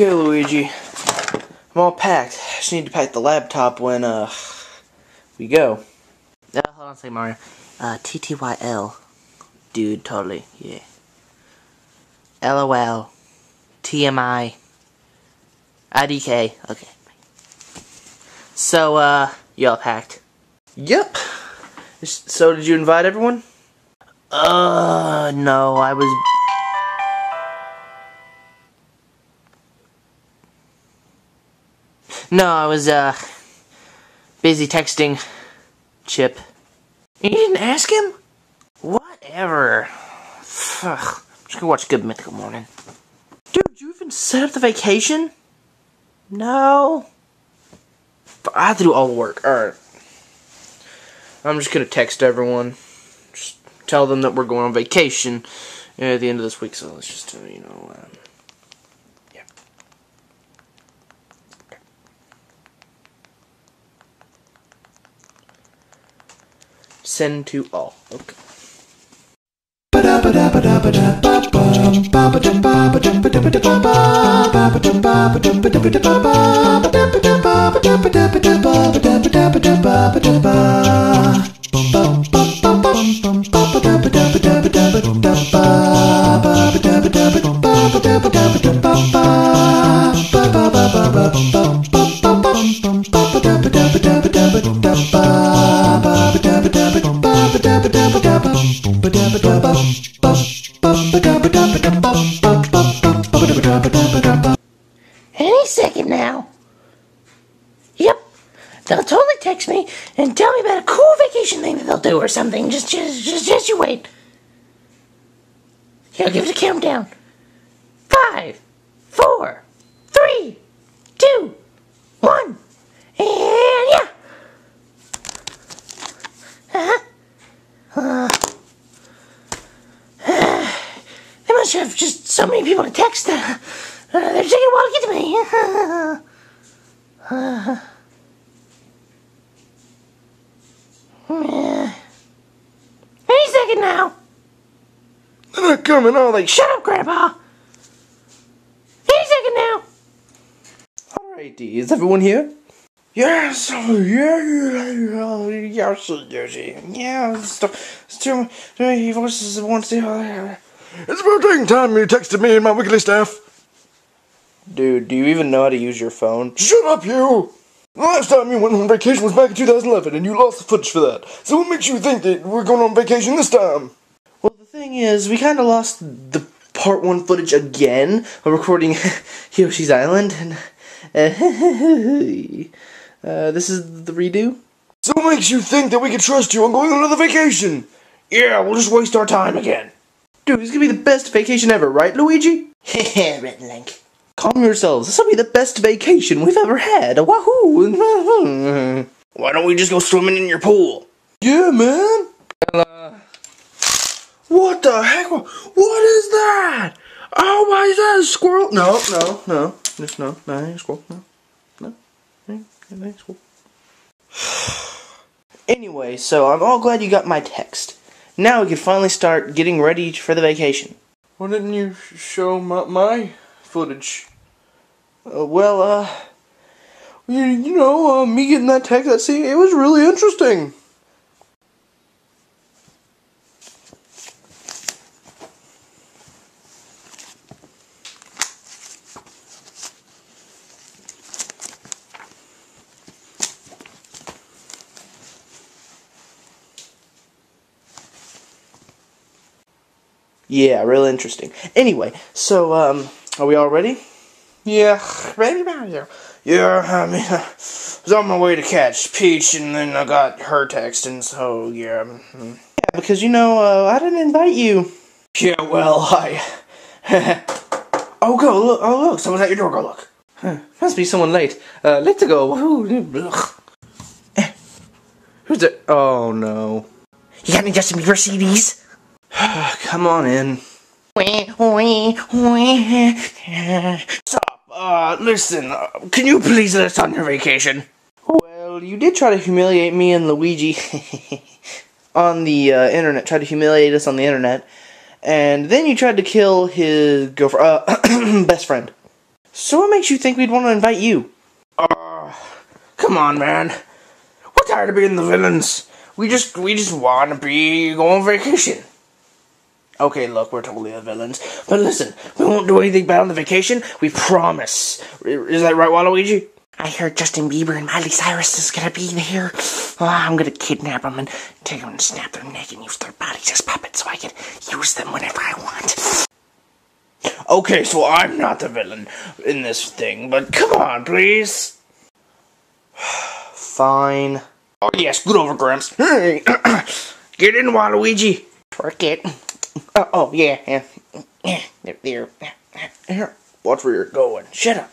Okay, Luigi. I'm all packed. I just need to pack the laptop when, uh, we go. Uh, hold on a second, Mario. Uh, TTYL. Dude, totally. Yeah. LOL. TMI. IDK. Okay. So, uh, you all packed? Yep. So, did you invite everyone? Uh, no, I was... No, I was, uh, busy texting Chip. You didn't ask him? Whatever. Ugh. I'm just gonna watch Good Mythical Morning. Dude, you even set up the vacation? No. I have to do all the work. Alright. I'm just gonna text everyone. Just tell them that we're going on vacation at the end of this week, so let's just, uh, you know, um, Send to all. Okay. They'll totally text me and tell me about a cool vacation thing that they'll do or something. Just, just, just, just you wait. Here, I'll give it a countdown. Five, four, three, two, one, and yeah. Uh-huh. Uh, uh, they must have just so many people to text. Uh, they're taking a while to get to me. Uh, uh, any second now. They're not coming, are they? Shut up, Grandpa. Any second now. Alright, is everyone here? Yes, oh, yeah, yeah, yeah, yes, yes, yes. Too, too many voices at once. yeah. It's about dang time you texted me and my wiggly staff. Dude, do you even know how to use your phone? Shut up, you! The last time you went on vacation was back in 2011, and you lost the footage for that. So what makes you think that we're going on vacation this time? Well, the thing is, we kind of lost the part one footage again of recording Yoshi's Island, and uh, this is the redo. So what makes you think that we can trust you on going on another vacation? Yeah, we'll just waste our time again. Dude, this is gonna be the best vacation ever, right, Luigi? Hehe, written link. Calm yourselves. This will be the best vacation we've ever had. Wahoo! Why don't we just go swimming in your pool? yeah, man. Uh, what the heck? What is that? Oh, why is that a squirrel? No, no, no. Just no. No, ain't a squirrel. No, no. Ain't, ain't a squirrel. Anyway, so I'm all glad you got my text. Now we can finally start getting ready for the vacation. Why didn't you show my, my footage? Uh, well, uh, you, you know, uh, me getting that text, that scene, it was really interesting. Yeah, real interesting. Anyway, so, um, are we all ready? Yeah, baby Mario. Yeah, I mean, I was on my way to catch Peach, and then I got her texting, so yeah. mhm. Yeah, because, you know, uh, I didn't invite you. Yeah, well, I. Oh, go, look, oh, look, someone's at your door, go look. Huh, must be someone late. Uh, late to go. Eh, Who's it? Oh, no. You got any Justin Bieber CDs? Come on in. Stop. Uh, listen, uh, can you please let us on your vacation? Well, you did try to humiliate me and Luigi on the uh, internet, tried to humiliate us on the internet, and then you tried to kill his girlfriend, uh, best friend. So what makes you think we'd want to invite you? Uh, come on, man. We're tired of being the villains. We just we just want to be going on vacation. Okay, look, we're totally the villains. But listen, we won't do anything bad on the vacation. We promise. Is that right, Waluigi? I heard Justin Bieber and Miley Cyrus is gonna be there. Oh, ah, I'm gonna kidnap them and take them and snap their neck and use their bodies as puppets so I can use them whenever I want. Okay, so I'm not the villain in this thing, but come on, please. Fine. Oh yes, good over, Gramps. Hey, get in, Waluigi. Twerk it. Oh, oh yeah, yeah. Yeah, there, there. Here, watch where you're going. Shut up.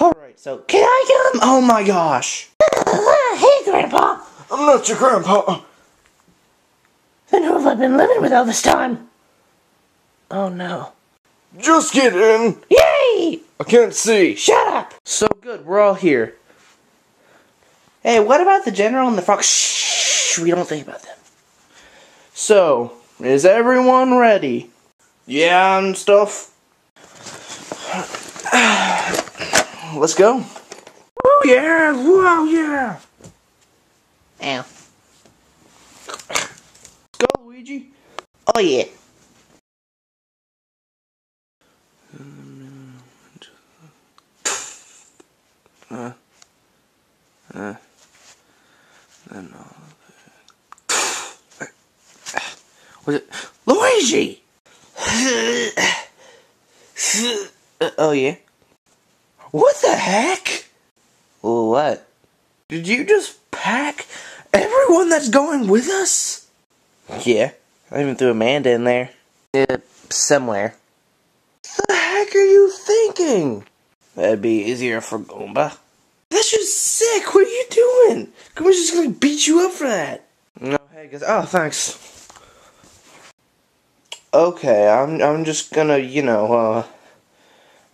Alright, so can I come? Oh my gosh. hey, Grandpa. I'm not your grandpa. Then who have I been living with all this time? Oh no. Just get in. Yay! I can't see. Shut up! So good, we're all here. Hey, what about the general and the frog? Shh, we don't think about them. So, is everyone ready? Yeah, and stuff. Let's go. Oh yeah, wow, yeah. Ow. Let's go, Luigi. Oh yeah. Was it Uh, oh yeah. What the heck? What? Did you just pack everyone that's going with us? Yeah, I even threw Amanda in there. Yeah, somewhere. The heck are you thinking? That'd be easier for Goomba. That's just sick. What are you doing? Goomba's just gonna beat you up for that. No, hey guys. Oh, thanks. Okay, I'm I'm just gonna, you know, uh,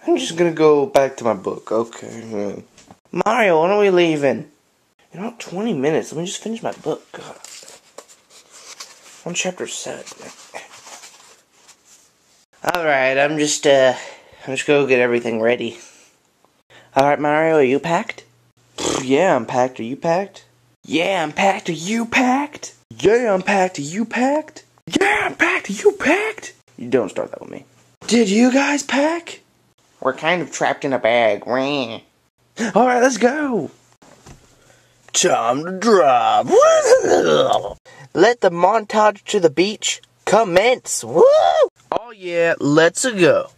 I'm just gonna go back to my book. Okay. Mario, when are we leaving? You know, 20 minutes. Let me just finish my book. God. On chapter 7. Alright, I'm just, uh, I'm just gonna get everything ready. Alright, Mario, are you packed? Yeah, I'm packed. Are you packed? Yeah, I'm packed. Are you packed? Yeah, I'm packed. Are you packed? Yeah, I'm packed. Are you packed? You don't start that with me. Did you guys pack? We're kind of trapped in a bag. Wah. Alright, let's go. Time to drive. Let the montage to the beach commence. Woo! Oh yeah, let's go.